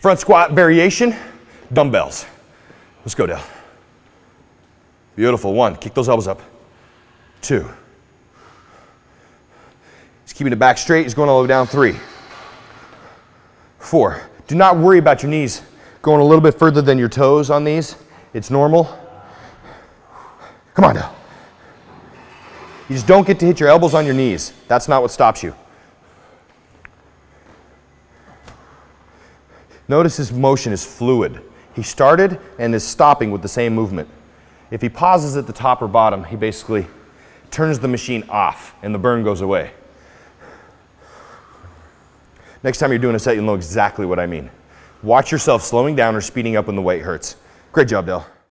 Front squat variation, dumbbells. Let's go, Dale. Beautiful. One, kick those elbows up. Two. He's keeping the back straight. He's going all the way down. Three. Four. Do not worry about your knees going a little bit further than your toes on these. It's normal. Come on, Dale. You just don't get to hit your elbows on your knees. That's not what stops you. Notice his motion is fluid. He started and is stopping with the same movement. If he pauses at the top or bottom, he basically turns the machine off and the burn goes away. Next time you're doing a set, you'll know exactly what I mean. Watch yourself slowing down or speeding up when the weight hurts. Great job, Dale.